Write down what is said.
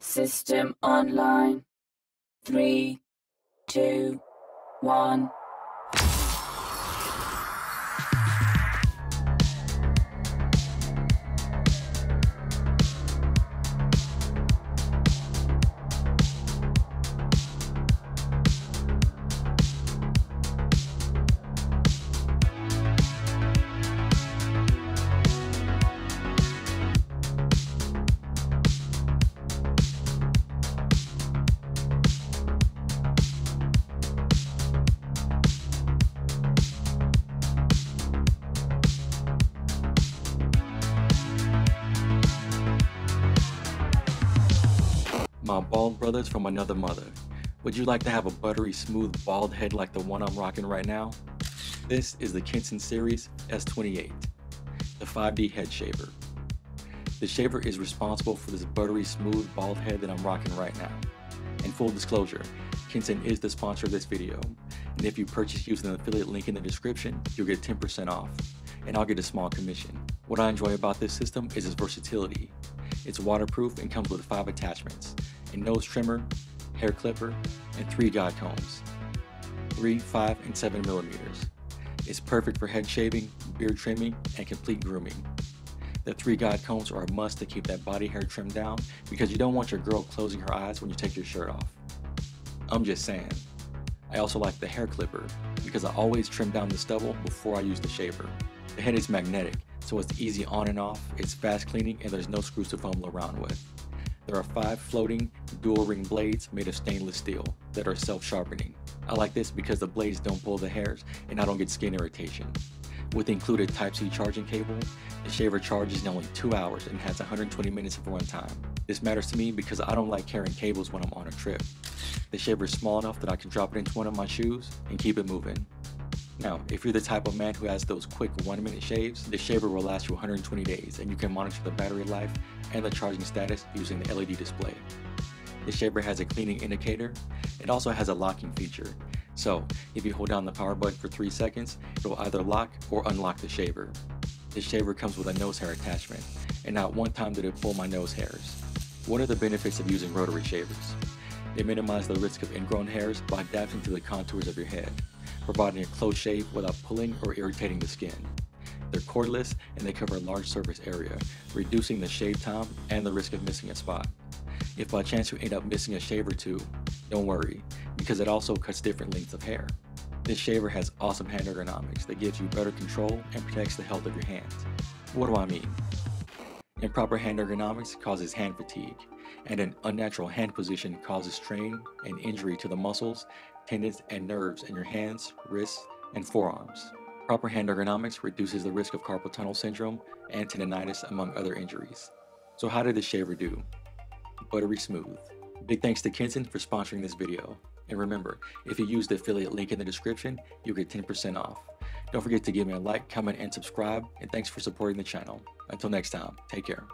System online. Three, two, one. My bald brothers from another mother. Would you like to have a buttery smooth bald head like the one I'm rocking right now? This is the KENSEN Series S28, the 5D head shaver. The shaver is responsible for this buttery smooth bald head that I'm rocking right now. And full disclosure, KENSEN is the sponsor of this video, and if you purchase using the affiliate link in the description, you'll get 10% off, and I'll get a small commission. What I enjoy about this system is its versatility. It's waterproof and comes with 5 attachments, a nose trimmer, hair clipper, and 3 guide combs, 3, 5, and 7 millimeters. It's perfect for head shaving, beard trimming, and complete grooming. The 3 guide combs are a must to keep that body hair trimmed down because you don't want your girl closing her eyes when you take your shirt off. I'm just saying. I also like the hair clipper because I always trim down the stubble before I use the shaver. The head is magnetic, so it's easy on and off, it's fast cleaning, and there's no screws to fumble around with. There are five floating dual ring blades made of stainless steel that are self-sharpening. I like this because the blades don't pull the hairs and I don't get skin irritation. With included Type-C charging cable, the shaver charges in only 2 hours and has 120 minutes of runtime. This matters to me because I don't like carrying cables when I'm on a trip. The shaver is small enough that I can drop it into one of my shoes and keep it moving. Now, if you're the type of man who has those quick 1 minute shaves, the shaver will last you 120 days and you can monitor the battery life and the charging status using the LED display. The shaver has a cleaning indicator. It also has a locking feature. So, if you hold down the power button for 3 seconds, it will either lock or unlock the shaver. The shaver comes with a nose hair attachment, and not one time did it pull my nose hairs. What are the benefits of using rotary shavers? They minimize the risk of ingrown hairs by adapting to the contours of your head, providing a close shave without pulling or irritating the skin. They're cordless and they cover a large surface area, reducing the shave time and the risk of missing a spot. If by chance you end up missing a shave or two, don't worry, because it also cuts different lengths of hair. This shaver has awesome hand ergonomics that gives you better control and protects the health of your hands. What do I mean? Improper hand ergonomics causes hand fatigue, and an unnatural hand position causes strain and injury to the muscles, tendons, and nerves in your hands, wrists, and forearms. Proper hand ergonomics reduces the risk of carpal tunnel syndrome and tendonitis, among other injuries. So, how did the shaver do? Buttery smooth. Big thanks to KENSEN for sponsoring this video. And remember, if you use the affiliate link in the description, you'll get 10% off. Don't forget to give me a like, comment, and subscribe, and thanks for supporting the channel. Until next time, take care.